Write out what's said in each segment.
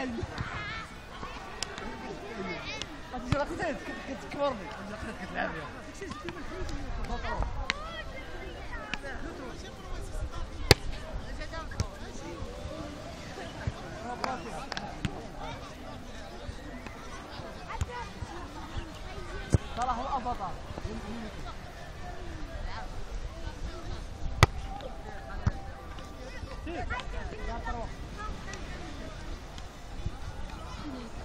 علمي غتجي رقصات كتكبرني غتجي رقصات كتلعب صلاح الأبطال. Yeah, throw. Thank you.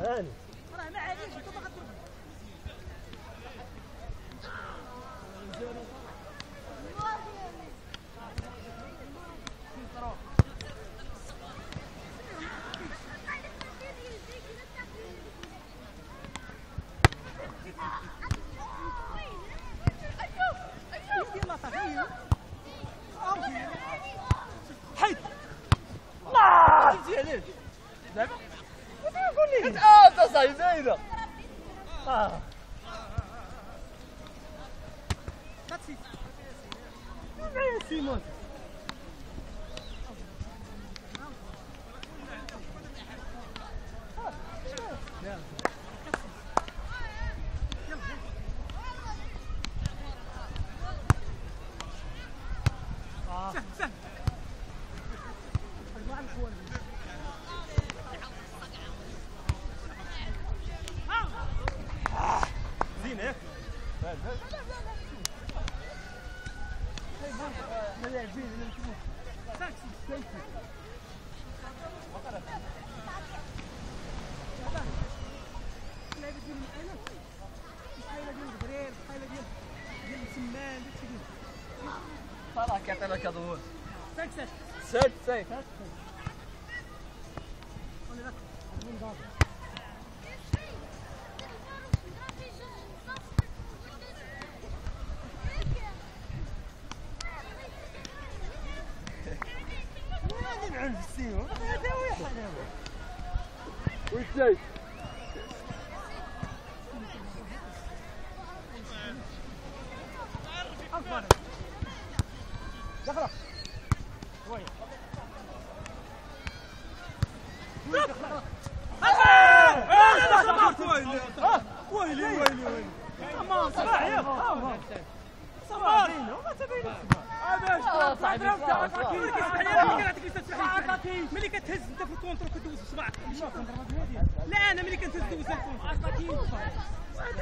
هاني. გაიზეიდა. აა. კაცი. ნუ მე სიმონ. Vai lá, que é a tela aqui é do outro. 7, 7. 7, 7. 7, دخلك وين ويلي ويلي ويلي أمان صباح يا صباح ما تبين ملي كتهز انت في الكونتر كدوز بصبعك لا أنا ملي كنتهز دوز الكونتر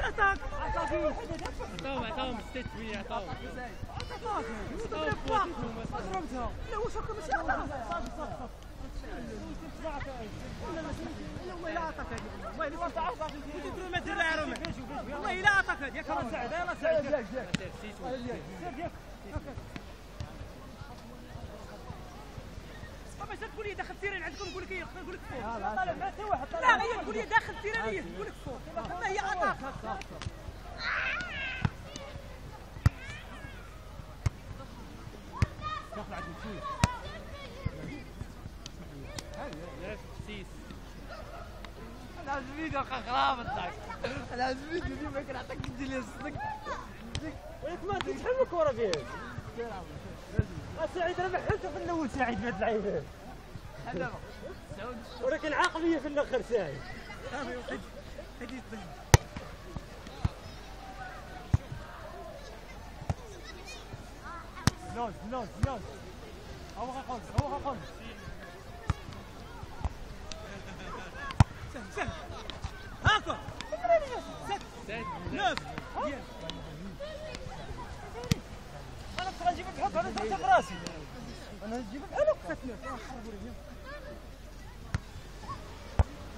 اتاك عطاهم عطاهم ست شوية عطاهم لا واش هكا ماشي اتاك صافي صافي والله لا اتاك هذه والله كنت تدرو ما دير رومي والله لا اتاك هذه ياك راه سعد يلا سعد بابا ما تقول لي داخل السيران عندكم نقول لك إيه نقول لك فوق لا هي تقول لي داخل السيران هي تقول لك فوق ما هي اطاق داخل عندك شوية هذه سيس لازم فيديو خراب تاعك ديما كنعطيك الدليل صدق. ولكن ما عندكش الكره فيها. فيه سعيد ربح حلته في الأول سعيد ما تلعبها ولكن عقليه في الأخر سعيد هذه لوز لوز لوز هو غاقول هو غاقول سهل سهل هاكا نوف أنا كنت غنجيب بحال أنا درتها في راسي أنا نجيب بحالك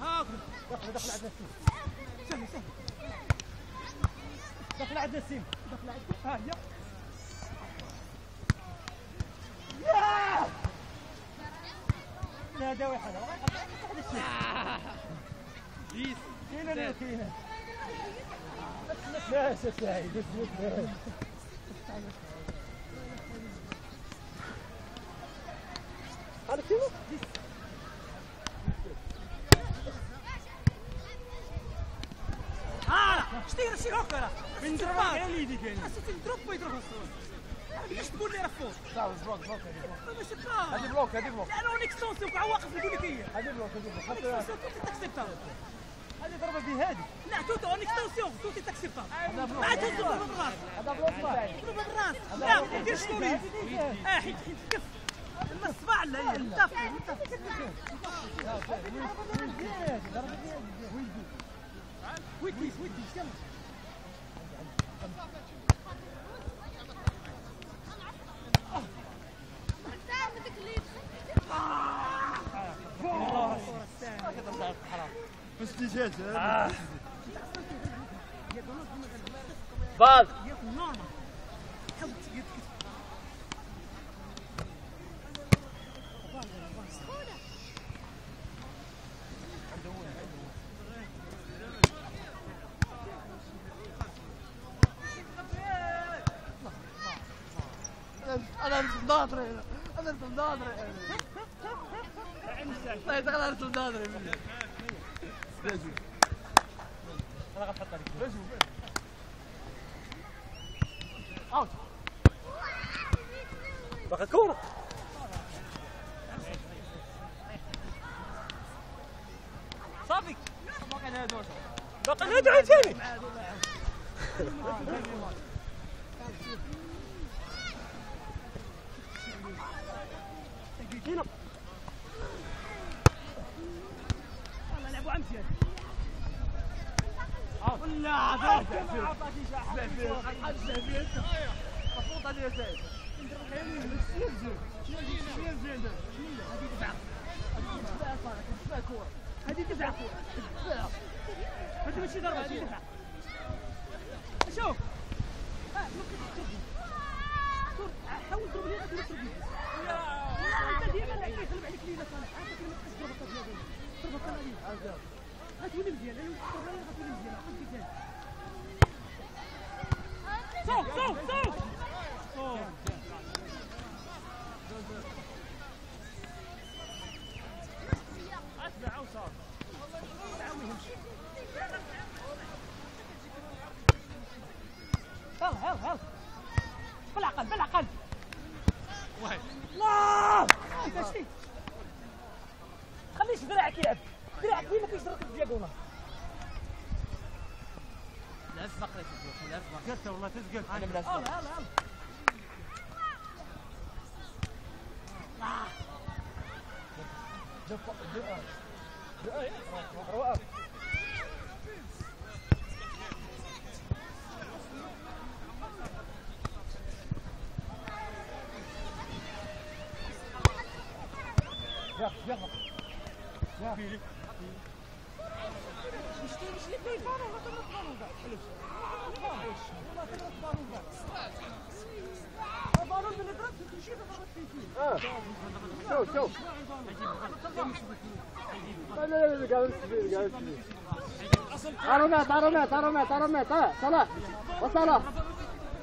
هاكا دخل عندنا السيم سهل سهل دخل عندنا السيم دخل عندك ها هي لا داوي حدا هذا الشيء Dix. كاينة ولا كاينة لا سعيد هذا كيلو شتي شي هكا من ضربة غير اليدي كاين خاصك تضرب ويضرب الصوت ليش تقول لي راه فوق لا بلوك بلوك ماشي بلا هذه بلوك هذه بلوك أنا اكستونسيون كاع واقف نقول لك هي هذه بلوك هذه بلوك حتى تاكسبتا هذه ضربه بهذه لا تو تو اون اكستونسيون تو تاكسبتا ما تهز ضربه بالراس هذا بلوك ضربه بالراس لا ما ديرش طويل آه حيت حيت كف لما الصباع لا هي متفق متفق ويدي ويدي يلا نورمال حاول تقد أنا مش ناظري هنا أنا ناظري لا يدخل أنا مش ناظري أنا غنحط عليك باقي كوره صافي باقي نادي عاوتاني هنا يلا لعبوا عم زياد ولا مفروض عليه زين هذه تدفع هذه ماشي ضربه هذه تدفع شوف. ها، ممكن تضرب. تضرب. حاول تضرب لي تضرب لي اللي كيطلب عليك الطرف هذا ضرب الطرف هذه غتولي مزيان أنا غتولي مزيان عقل كيفاش صوت صوت صوت. Stop! آه شوف شوف لا لا لا قاعد نسبي قاعد نسبي عرمات عرمات عرمات عرمات آه صلاح وصلاح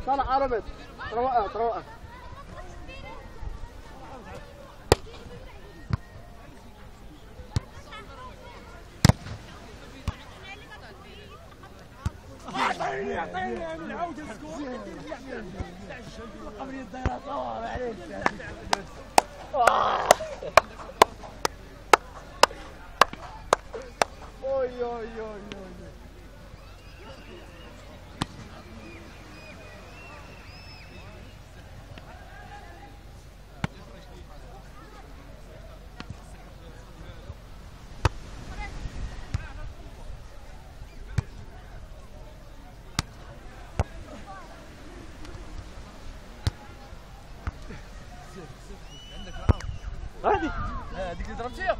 صلاح عرمات تروقه تروقه عطيني عطيني نعاود السكور قبل الديناصور عليك اوي اوي اوي هذه هذيك اللي ضربت فيها.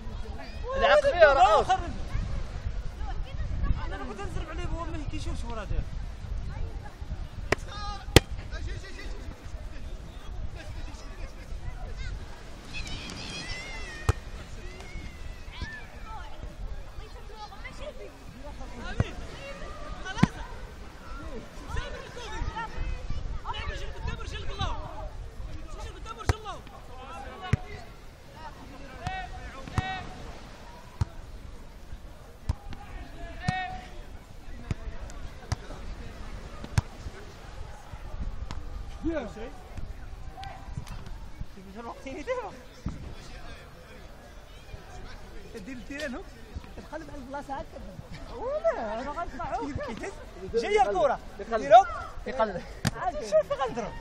العق فيها راه أنا كنت نزرب عليه هو ما كيشوفش ورا داير. دير التيران هو تقلب على البلاصه هكا ولا أنا غنسمعو جاية الكره ديرو يقلب شوف غنضرب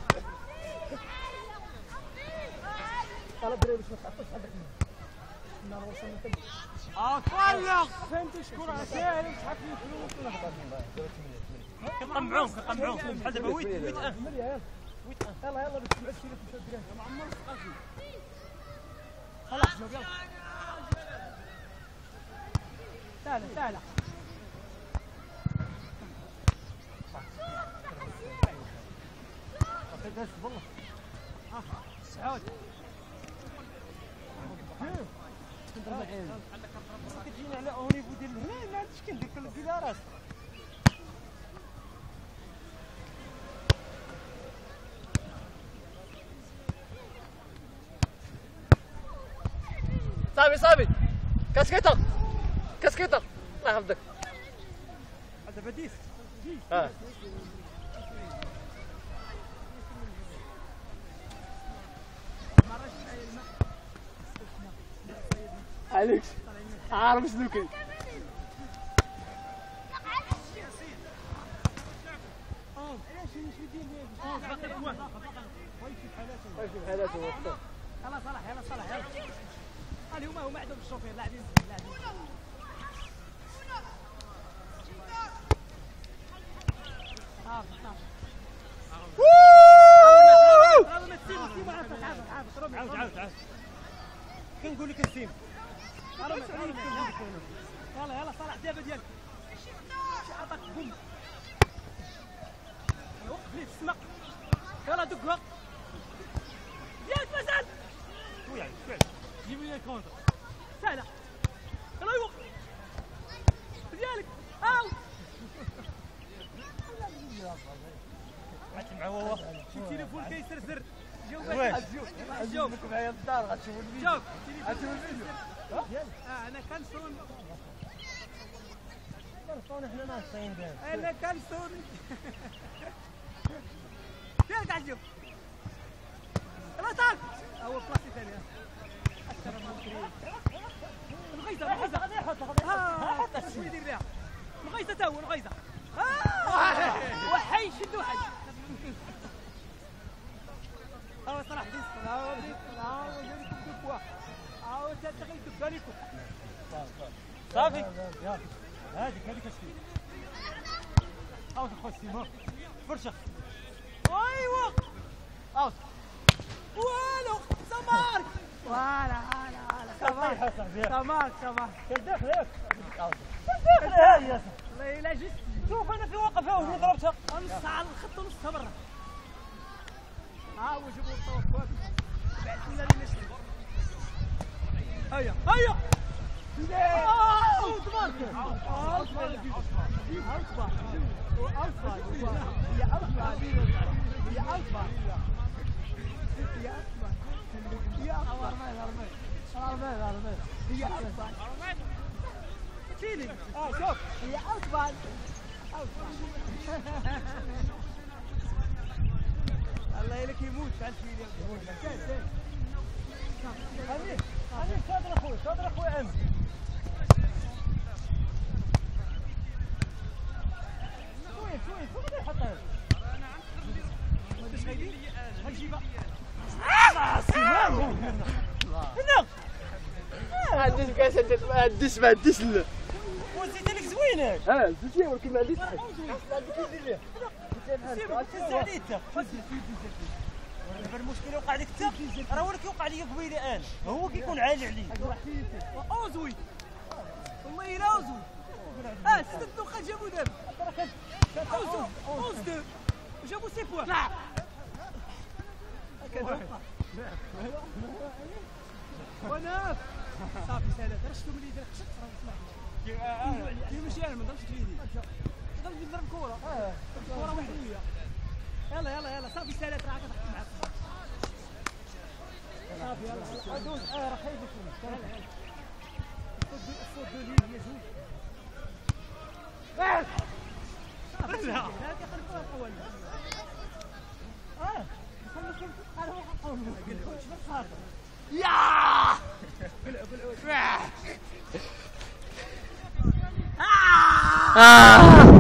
طلب دري باش ما تعطوش عندك النار وصلنا تما آه طلق فهمت شكون عشان شحال من فلوس كنطمعوهم كنطمعوهم بحال دابا ويت ويت آه آه يلا يلا. باش تبعد شي في الدراري ما عمر سقاسي خلاص جاوب يلا سهلة سهلة بس والله سعود كتجيني على اونيفو ديال هنا ما عنديش كندير كندير على راسي صافي صافي كاسكيطة كاسكيطة الله يحفظك. هذا بديس آه. عليك عارف شنو كاين واش بحالاته هو يلا صلاح يلا صلاح يلا اليوم هما عندهم الشوفير لاعبين لاعبين عاود عاود عاود كنقول لك السيم يلا يلا صلاح دابا ديالك عطاك بوم وقف ليه في السما يلا دقها ياك مازال شوية شوية جيب لي الكونتر. سهلة. يلا يوقف ديالك اوت مع هو شي تليفون كيسرسر جاوب؟ جاوب لكم معايا الدار غتشوفوا الفيديو. جاوب غتشوفوا الفيديو. آه أنا كنصون صون. حنا ناقصين أنا كنصون ياك عجب يلا تعال. هو بلاصتي ثانية. الغيزة الغيزة ها شنو يدير بها الغيزة تا هو الغيزة آه، وحي شد واحد ها صلاح ديس ها ديس ها جاب لكم كوكوا ها انت دخل كوكا لكم صافي هذيك هذيك الشيء اوت خويا سيما فرشه ايوا اوت والو سمارك ولا ولا ولا سمارك سمارك سمارك داخل ياك داخل لا لا جست شوف أنا في واقفه وهي ضربتها نص على الخط ونصها برا ها هو جابوا الطوف بعد ولا لي نشرب هيا هيا. اوت بارك اوت بارك اوت بارك اوت بارك هي اوت بارك هي اوت بارك هي اوت بارك هي اوت بارك هي اوت بارك فيلينج آه شوف هي بارك الله يلك يموت على الفيلم يموت اخويا شاطر اخويا عم شوية شوية شوية غادي يحطها واش غايدير غنجيبها آه، سلام هنا ما عنديش ما عنديش ما عنديش لا وزيت لك زوينه آه زوجي ولكن ما عنديش سير تهز عليه انت دابا المشكلة وقع لك انت راه هو اللي كيوقع لي قبيله أنا هو كيكون عالي عليه اوزوي والله الا اوزوي آه ست الدخان جابوا دابا اوزو اوز دو جابوا سي بوان وناف صافي سالات راه شفتو ملي دار خشت راه اسمع كي ماشي أنا ما نضربش في يدي ضرب نضرب كورة. كورة وحدية. يلا يلا يلا. صافي سالات راه كتحكي معاك. صافي يلا. يلا دوز آه راه خايب يلا يلا. الصوت دو لين هي زوج صافي هذه خلفوها الأول آه. خليكم قال هو حقهم واش بس هذا آه